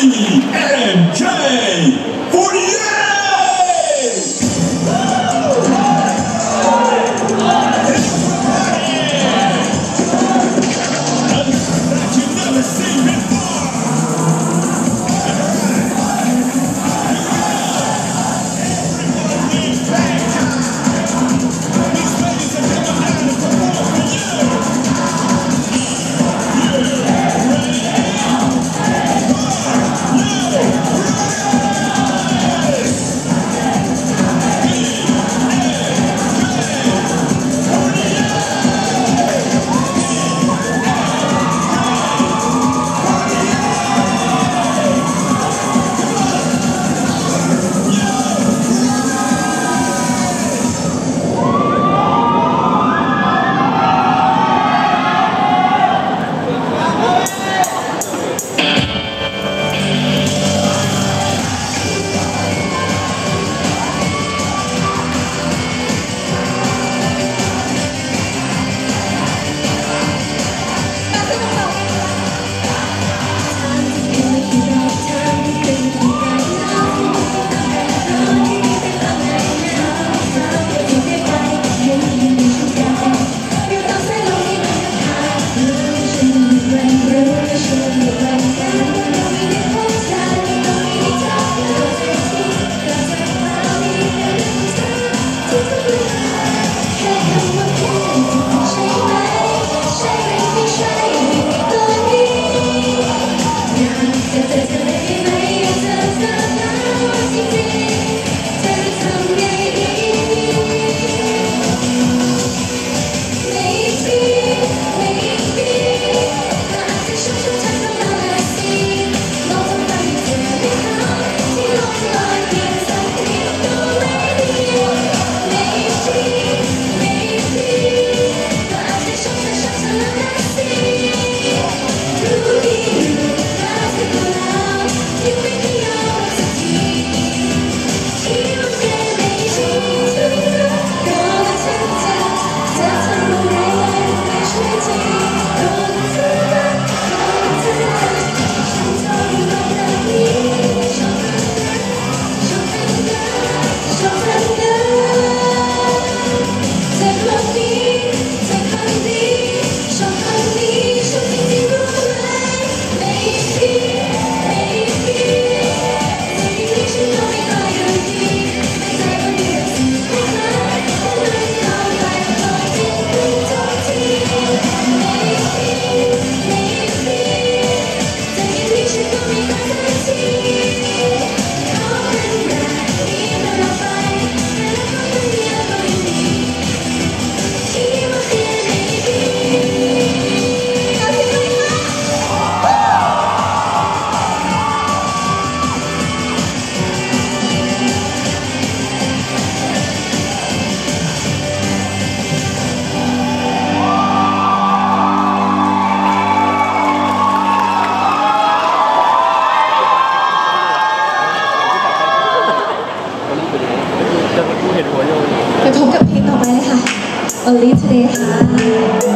and BNJ. Only Today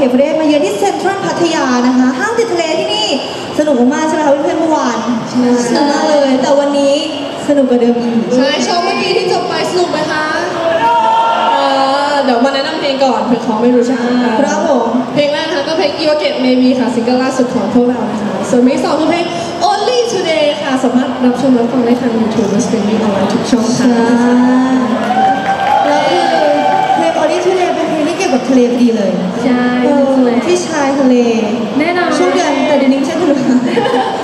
นะคะที่พวกเรา BNK48มาเยือนที่เซ็นทรัลพัทยานะคะห้างติดทะเลที่นี่สนุกมากๆใช่ไหมคะเพื่อนๆเมื่อวานสนุกมากเลย แต่วันนี้สนุกกว่าเดิมอีกใช่โชว์เมื่อกี้ที่จบไปสนุกไหมคะเอ่อเดี๋ยวมาแนะนำเพลงก่อนเผื่อเขาไม่รู้จักนะคะครับผมเพลงแรกนะคะก็เพลง Iiwake Maybe ค่ะซิงเกิลล่าสุดของพวกเรานะคะส่วนเพลงสองคือเพลง Only Today ค่ะสามารถรับชมรับฟังได้ทาง YouTube และสตรีมมิ่งออนไลน์ทุกช่องทาง ยวกับทะเลพอดีเลยใช่เออที่ชายทะเลแน่นอนช่วงเดือนแต่เดือนนี้ไม่ใช่ทะเล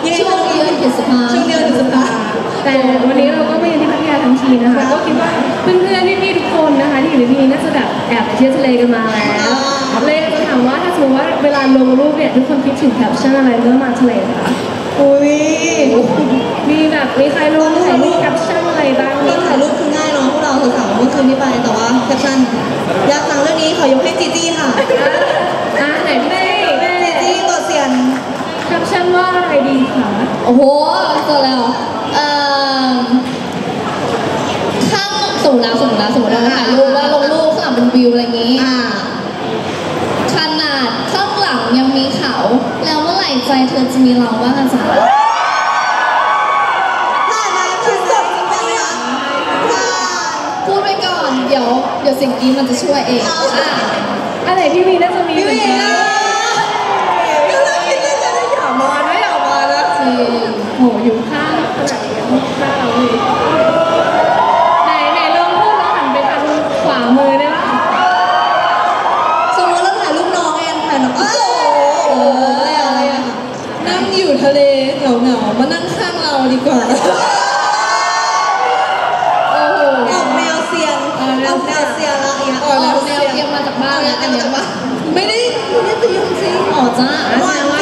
ยังไงช่วงเดือนพฤษภาช่วงเดือนพฤษภาแต่วันนี้เราก็มาอยู่ที่พัทยาทั้งทีนะคะก็คิดว่าเพื่อนๆพี่ๆทุกคนนะคะที่อยู่ในที่นี้น่าจะแบบแอบไปเที่ยวทะเลกันมาแล้วเลยจะถามว่าถ้าสมมติว่าเวลาลงรูปเนี่ยทุกคนคิดถึงแคปชั่นอะไรเมื่อมาทะเลคะอุ้ยมีแบบมีใครลงถ่ายรูปแคปชั่นอะไรบ้างไหมตอนถ่ายรูปคือง่ายเนาะพวกเราสาวๆเมื่อคืนนี้ไปแต่ว่าแคปชั่นยากจังเรื่องนี้ข อยกให้จีจี้ค่ะอะไหนแม่แม่จีจี้ตัวเซียนแคปชั่นว่าอะไรดีคะโอ้โหเจอแล้วเอ่อข้างสมมตินะสมมตินะสมมติเราถ่ายรูปแล้วลงรูปข้างหลังเป็นวิวอะไรอย่างงี้อ่าขนาดข้างหลังยังมีเขา แล้วเมื่อไหร่ใจเธอจะมีเราบ้างอะจ๊ะผ่ สิ่งนี้มันจะช่วยเองอะอะไรพี่มีน่าจะมีพี่เหมืวีอนกันนะก็เลยคิดว่าจะได้อย่ามานะอย่ามานะจริงโหอยู่ข้างขนาดนี้ข้างเราเลยไหนไหนลองพูดแล้วหันไปทางขวามือได้ปะสมมติเราถ่ายรูปน้องแอนถ่ายน้องโอ้โหอะไรอะไรอะนั่งอยู่ทะเลเหงาๆมานั่งข้างเราดีกว่า กบ้านแล้วอันเนี้ยไม่ได้ไม่ได้เตรียมจริงอ๋อจ้าหวา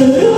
to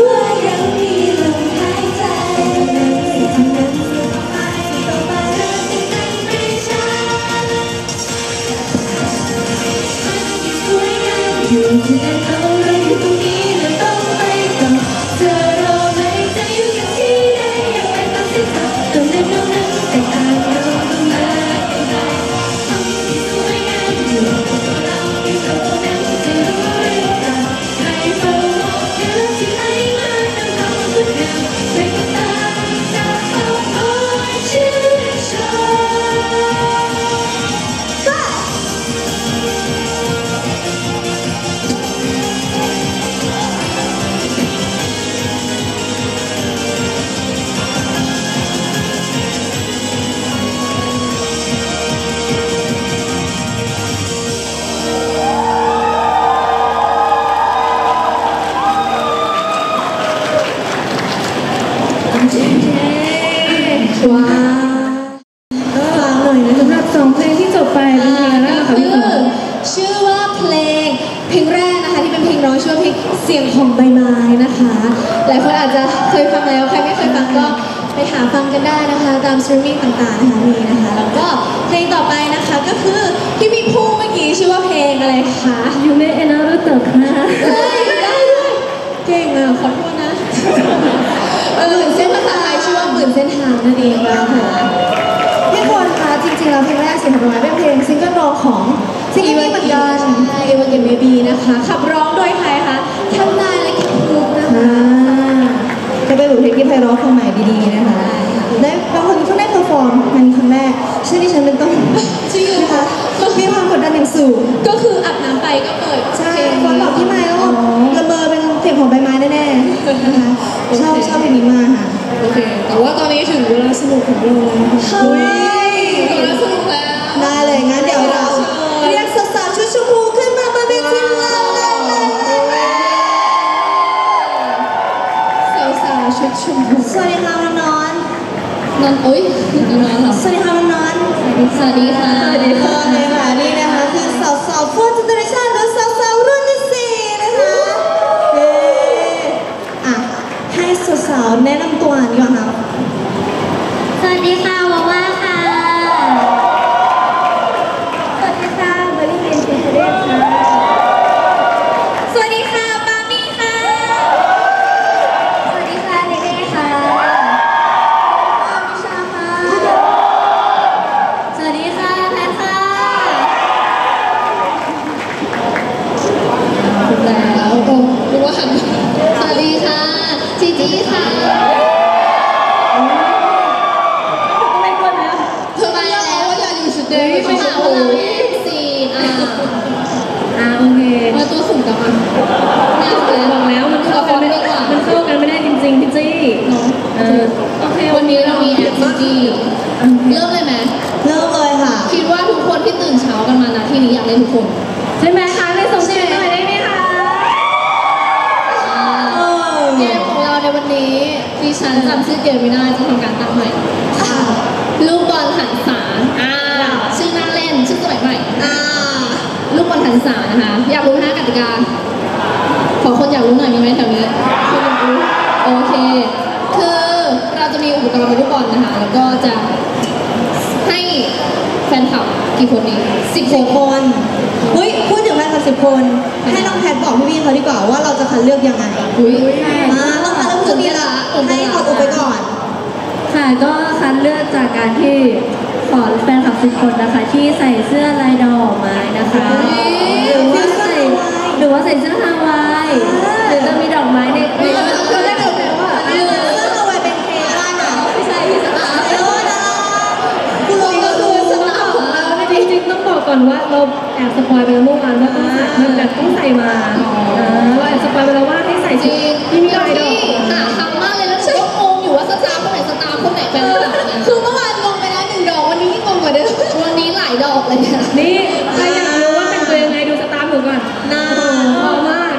คะขับร้องโดยใครคะทำนายและกิ๊ดถูกนะคะ จะไป็นเทปพลงที่ไพเราะควาหม่ดีๆนะคะได้บางคนเพิ่งได้เพอร์ฟอร์มมันครั้งแรกช่ที่ฉันเป็นต้นจริงเหรคะมีความกดดันอย่างสูงก็คืออาบน้ำไปก็เปิดใช่ความบอกพี่ไม้แล้วระเบอเป็นเสียงของใบไม้แน่ๆนะคะชอบชอบเพลงนี้มากค่ะโอเค แต่ว่าตอนนี้ถึงเวลาสนุกของเราแล้วค่ะเวลาสนุกแล้วได้เลยงั้นเดี๋ยวเรา สวัสดีค่ะน้อนนอนอุ้ยนอนค่ะสวัสดีค่ะน้อนสวัสดีค่ะสวัสดีค่ะเลยค่ะนี่นะคะคือสาวสาวพูร์เจเนอเรชั่นหรือสาวสาวรุ่นที่สี่นะคะเอออะให้สาวสาวแนะนำตัว เนาะเออโอเควันนี้เรามี activity เริ่มเลยไหมเริ่มเลยค่ะ คิดว่าทุกคนที่ตื่นเช้ากันมานะที่นี้อยากเล่นทุกคน ใช่ไหมคะไม่ส่งเสียงหน่อยได้ไหมคะเออเกมของเราในวันนี้ดิฉันจำชื่อเกมไม่ได้จะทำการตั้งใหม่ลูกบอลหรรษาอ่าชื่อน่าเล่นชื่อสมัยใหม่อ่าลูกบอลหรรษานะคะ อยากรู้ไหมคะกติกาขอคนอยากรู้หน่อยมีไหมแถวนี้คนอยากรู้โอเคคือเราจะ มีอุปกรณ์เป็นลูกบอลนะคะ แล้วก็จะให้แฟนคลับกี่คนดีสิบสิบคคนนเฮ้ย พูดถึงแฟนคลับสิบคน ให้น้องแพทบอกพี่ๆเขาดีกว่าว่าเราจะคัดเลือกยังไงอุ้ยอ่าต้องคัดเลือกคือมีละให้เขาอุบไปก่อน ค่ะ ก็คัดเลือกจากการที่ขอแฟนคลับสิบคนนะคะ ที่ใส่เสื้อลายดอกไม้นะคะหรือว่าใส่หรือว่าใส่เสื้อฮาวายหรือจะมีดอกไม้ในในเธอได้หมดแล้วอะ เออต้องเอาไว้เป็นเคได้นะ ไม่ใช่พี่สตาร์ เออนะคุณลงก็คือสนามของเรา จริงๆต้อง บอกก่อนว่าเราแอบสปอยไปแล้วเมื่อวานว่าต้องใส่มันแบบต้องใส่มาเราแอบสปอยไปแล้วว่าให้ใส่จชุริดงที่มีลายดอกหาคำมากเลยแล้วฉันก็งงอยู่ว่าสตาร์คนไหนสตาร์คนไหนแฟนหลักนะคือเมื่อวานงงไปแล้วหนึ่งดอกวันนี้ยิ่งงงกว่าเดิมวันนี้หลายดอกเลยเนี่ยนี่ใครอยากรู้ว่าแต่งตัวยังไงดูสตาร์หนูก่อนน่าหล่อมาก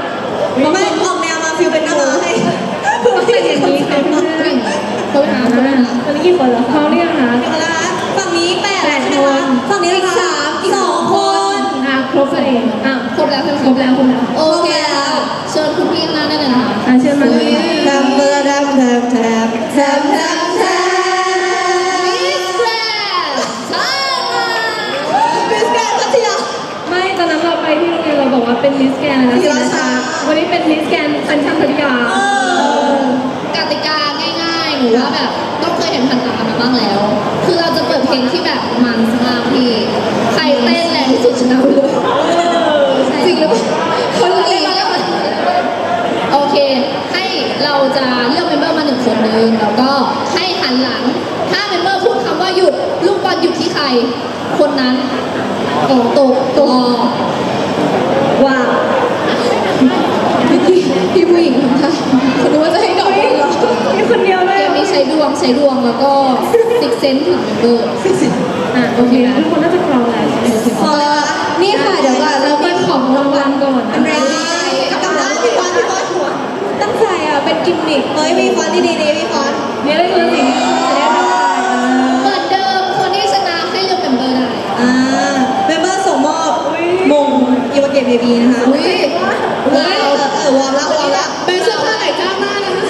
ไม่ออกแนวมาฟิลเป็นหน้าม้าให้ต้องเป็นอย่างนี้ค่ะเพื่อนเขาไปหาเขาไปหาตอนนี้กี่คนแล้วเขาเรีย ครบเลยอะครบแล้วใช่ไหมครบแล้วครบแล้วโอเคแล้วเชิญคุณพี่ข้างหน้าได้เลยนะคะอะเชิญมาเลยแทมเบอร์แทมแทมแทมแทมแทมแทมมิสแกรนด์ใช่ค่ะมิสแกรนด์พัทยา ไม่ตอนนั้นเราไปที่โรงเรียนเราบอกว่าเป็นมิสแกรนด์นะศรีราชา วันนี้เป็นมิสแกรนด์เป็นชั้นพัทยากติกาง่ายๆหนูว่าแบบต้องเคยเห็นผ่านตากันมาบ้างแล้ว คือเราจะเปิดเพลงที่แบบมันมากพี่ใครเต้นแรงที่สุดชนะไปเลยจริงหรือเปล่าคนเล่นมาแล้วโอเค ให้เรา จะเลือก member มาหนึ่งคนหนึ่งแล้วก็ให้หันหลัง ถ้า member พูดคำว่าหยุดลูกบอลหยุดที่ใคร คนนั้นตกตกตกว้าวพี่พี่ผู้หญิงทำท่าคุณว่าจะให้ดอกบอลเหรอมีคนเดียวเลเกยมีใช้ดวงใช้ดวงแล้วก็ sixth sense ถึง member อะโอเคทุกคนน่าจะ กิมมิคเฮ้ยมีฟอนที่ดีๆมีฟอนเนี่ยได้คือสิ่งที่จะได้รับเหมือนเดิมคนที่ชนะให้เลือกเมมเบอร์ได้อ่าเมมเบอร์ส่งมอบมงอีวาเกตเบบีนะคะอุ้ยเออเออเออวอร์มละวอร์มละเป็นเสื้อผ้าไหนจ้างมากนะคะ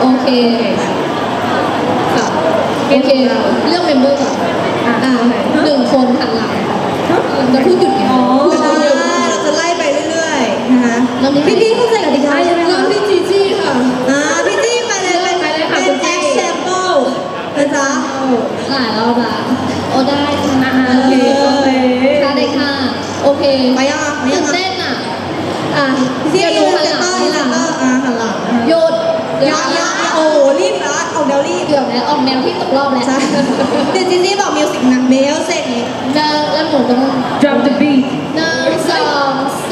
โอเคค่ะโอเคเลือกเมมเบอร์ก่อนอะอ่าหนึ่งคนหันหลังจะพูดหยุดไงอ๋อใช่เราจะไล่ไปเรื่อยๆ นะคะพี่พี่เข้าใจกติกาใช่ไหมเริ่คะมที่จีจี้ค่ะ อ่าพี่จี้ไปเลยเป็นเป็น example นะจ๊ะ หลายรอบละโอ้ได้ค่ะอะโอเคโอเค ค่ะได้ค่ะ โอเคไปยังอะไปยัตื่งนอะเต้นอะ อะพี่จี้เดี๋ยวหนูดูหัหันนหหลัลังงหันหลังอะหันหลังหยุดยังยังโอ้รีบละเอาเดี๋ยวรีบเกือบแล้วออกแนวที่ตกรอบแล้วใช่เดี๋ยวจิจี้บอกมิวสิกหนังเบลเสร็จนี้หนึ่งแล้วหนูต้อง drop the beat หนึ่งสองส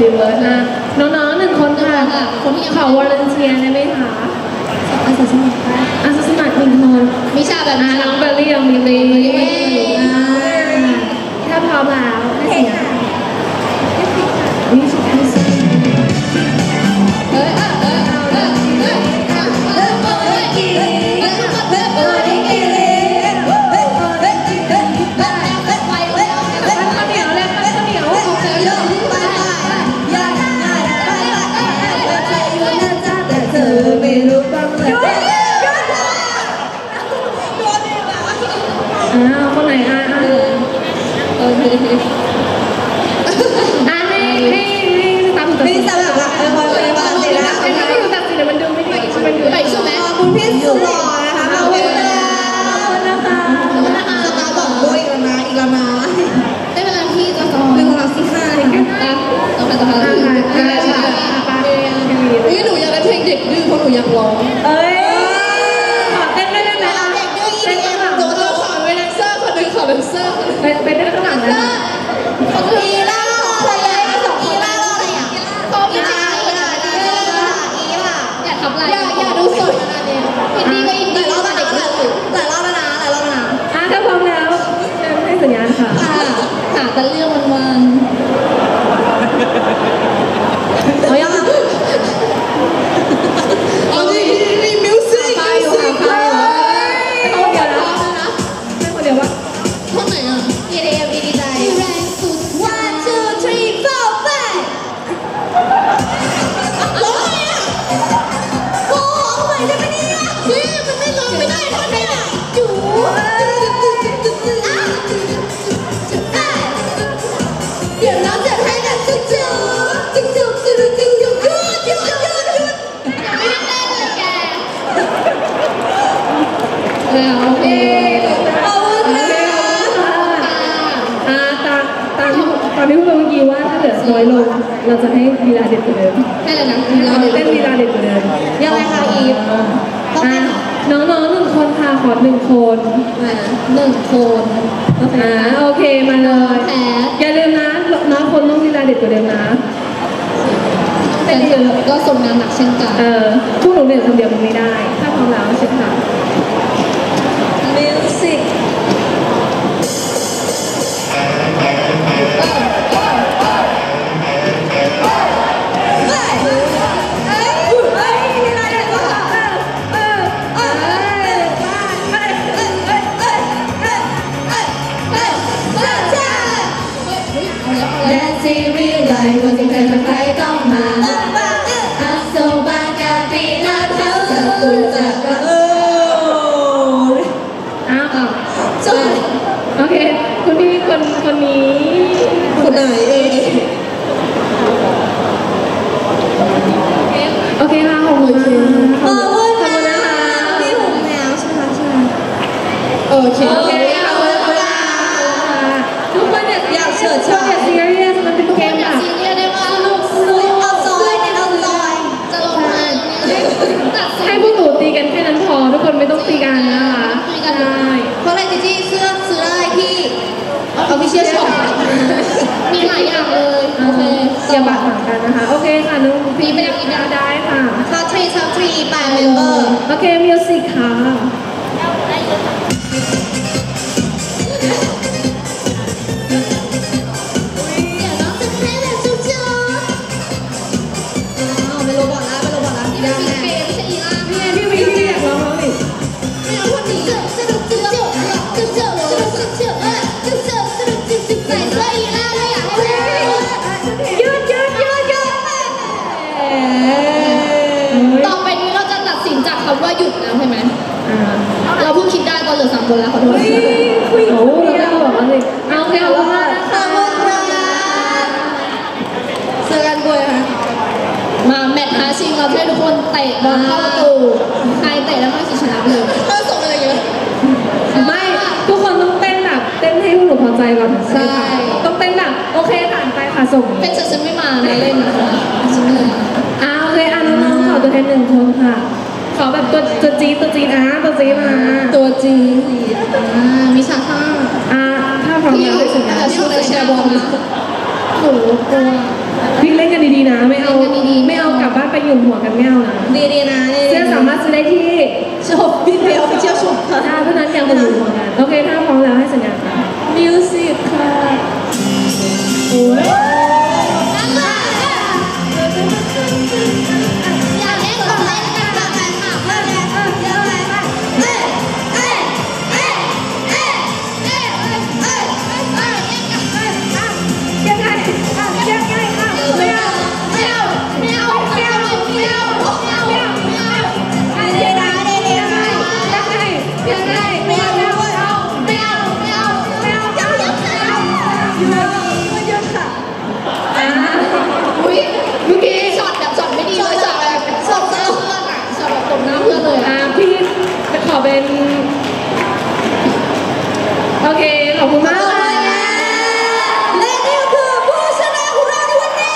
รีเวิร์สอะน้องๆหนึ่งคนค่ะคนที่ขอวอร์เนเทียได้ไหมคะอาสาสมัครอาสาสมัครหนึ่งคนมิชาแบบน้องเบลลี่ยังมีลีถ้าพร้อมแล้วให้เสียง อออะให้ให้ให้ตามตัดไม่สินได้สำหรับเออพอเป็นบาลเสร็จแล้วให้ให้ดูตัดสินแต่มันดูไม่ดีมันดูไปใช่ไหมขอบคุณพี่สุหล่อนะคะขอบคุณค่ะขอบคุณนะคะสตาร์บอกด้วยอีกแล้วนะอีกแล้วนะได้เวลาที่จะสอนหนึ่งสองสี่ห้าเลยค่ะอะต้องไปต่อไปอะค่ะอะค่ะอะไปทีวีอุ้ยหนูอยากได้เพลงเด็กดื้อเพราะหนูอยากร้องเอ้ย แดนเซอร์คนหนึ่งไปไปเต้นข้างหลังนะเขาคืออีล่าอะไรอะสองอีล่าอะไรอะเขาอีอีจาล่าอีล่าอีล่าอีล่าอย่าทำอะไรอย่าอย่าดูสดอินดี้ก็อินหลาดี้ยรอบแล้วนะหลายรอบแล้วนะหลายรอบแล้วนะอะถ้าพร้อมแล้วเชิญให้สัญญาณค่ะค่ะหาแต่เรื่องวันวัน เคค่ะขอบคุณมากขอบคุณขอบคุณนะคะพี่หุมแมวใช่ไหมใช่ไหมโอเคโอเคขอบคุณค่ะทุกคนอย่าอยากเฉิดทุกคนอย่าซีเรียสมันเป็นทุกเกคนมอย่าแบบซีเรียสได้ว่าลูกลูกเอาซอยเนี่ยเอาซอยจะลงมาเนี่ยตัดสิให้นพวกหนูตีกันแค่นั้นพอ ทุกคนไม่ต้องตีกันนะคะตีกันได้เพราะอะไรจีจี้เสื้อซื้อได้ที่เอาพิเชียช็อปมีห ลายอย่างเลย โอเคอย่าบาดหมางกันนะคะ โอเคค่ะน้องพีไปยังอีกดาวได้ค่ะ top three top three แปด member โอเค music ค่ะ ใช่ไหมอ่าเราเพิ่งคิดได้ตอนเหลือสามคนแล้วขอโทษคุยโอ้เราก็บอกแล้วสิเอาโอเคเอาว่านะขอบคุณค่ะเสื้อกันกล้วยค่ะมาแมตช์ท้าชิงเราให้ทุกคนเตะบอลเข้าประตูใครเตะแล้วมากที่ชนะเลยเธอส่งอะไรเยอะไม่ทุกคนต้องเต้นแบบเต้นให้พวกหนูพอใจก่อนใช่ต้องเต้นแบบโอเคผ่านไปค่ะส่งเป็นฉันฉันไม่มานะเล่นนะคะฉันไม่มาอ่าโอเคอะน้องๆขอตัวแทนหนึ่งคนค่ะ ขอแบบตัวตัวจีดตัวจีดอะตัวจีดมาตัวจริงอ่ามิชาท่าอ่าถ้าพร้อมพี่แล้วอยู่ให้สัญญาณแต่ชูในแชร์บอลนะหนูกลัวพี่เล่นกันดีๆนะ ไม่เอาเล่นกันดีๆไม่เอากลับบ้านไปหยุ่มหัวกันไม่เอานะดีดีนะดีเสื้อสามารถซื้อได้ที่ชมพี่เดียวพี่เชียวชมค่ะถ้าเท่านั้นยังเป็นหยุ่มหัวกันโอเคถ้าพร้อมแล้วให้สัญญาณค่ะมิวสิกค่ะ อบคุณมากลยและนี่คือผู้ชนะของเราในวันนี้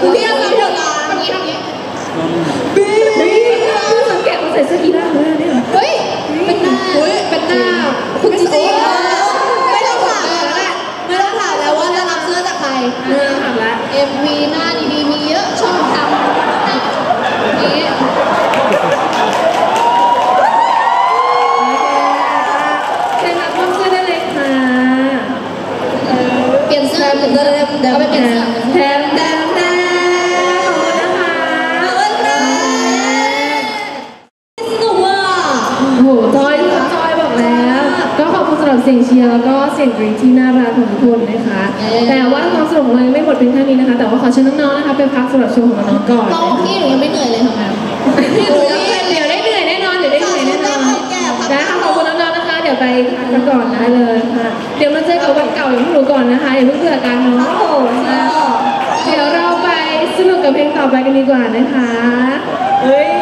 คือพี่ต้องทำเดือดร้อนี้บี้สังเกตเขาใส่เสื้อกีฬาเลยเนี่ย เดี๋ยวก็ไปเป็นแถมแถมแถมนะคะสนุกอะโอ้โหจอยจอยบอกแล้ว ก็ขอบคุณสำหรับเสียงเชียร์แล้วก็เสียงกรี๊ดที่น่ารักของทุกคนนะคะ แต่ว่าความสนุกองเรยไม่หมดเพียงแค่นี้นะคะ แต่ว่าขอเชิญน้องๆนะคะไปพักสำหรับโชว์ของน้องก่อนน้องพี่หนูยังไม่เหนื่อยเลยค่ะพี่หนูยัง ก่อนนะเลยค่ะ เดี๋ยวมาเจอกับวันเก่าอย่างพวกหนูก่อนนะคะอย่าเพิ่งเบื่อกันเนาะเดี๋ยวเราไปสนุกกับเพลงต่อไปกันดีกว่านะคะ เฮ้ย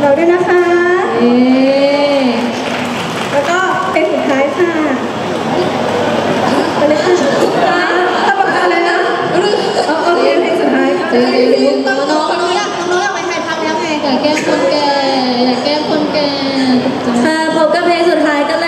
เราด้วยนะคะ แล้วก็เป็นสุดท้ายค่ะไปเลยค่ะตถ้าประกาศเลนะโอเคเพลงสุดท้ายค่ะน้องน้องน้องอยากน้ไปถ่ายทำแล้วไงกแก้คนแก่แก้คนแก่ค่ะพบกับเพลงสุดท้ายกันเลย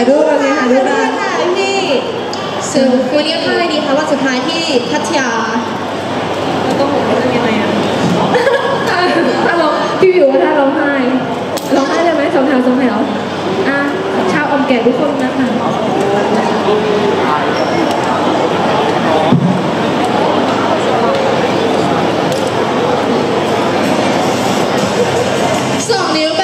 ายรูปเลยถ่ายรูปกันค่ะพี่ซึ่งวันนี้ค่ายดีค่ะวันสุดท้ายที่พัทยาแล้วก็ผมเป็นยังไงอะถ้าร้องพี่วิวว่าถ้าร้องไห้ร้องไห้ได้ไหมสองแถวสองแถวอะชาวอมแก่ทุกคนนะคะสองนิ้ว